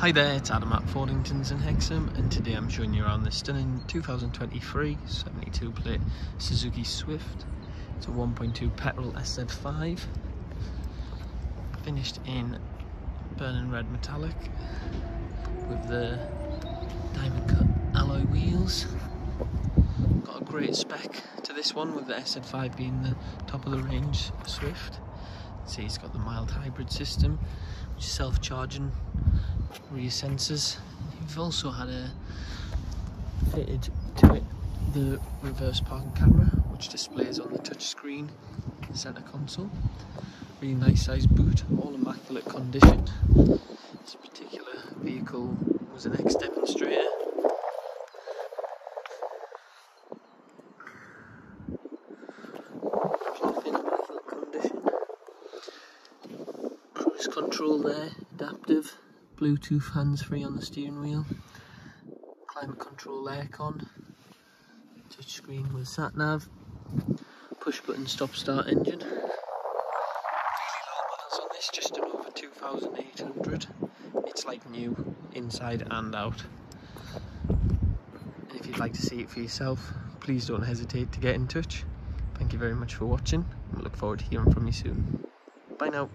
Hi there, it's Adam at Fawdingtons in Hexham and today I'm showing you around the stunning 2023 72 plate Suzuki Swift. It's a 1.2 petrol SZ5 finished in burning red metallic with the diamond cut alloy wheels. Got a great spec to this one with the SZ5 being the top of the range Swift. See it's got the mild hybrid system which is self-charging rear sensors. You've also had a fitted to it the reverse parking camera which displays on the touchscreen center console. Really nice size boot, all immaculate condition. This particular vehicle was an ex-demonstrator. Control there, adaptive. Bluetooth hands-free on the steering wheel, climate control aircon, touchscreen with sat nav, push button stop start engine. Really low miles on this, just over 2,800. It's like new inside and out. And if you'd like to see it for yourself, please don't hesitate to get in touch. Thank you very much for watching. We look forward to hearing from you soon. Bye now.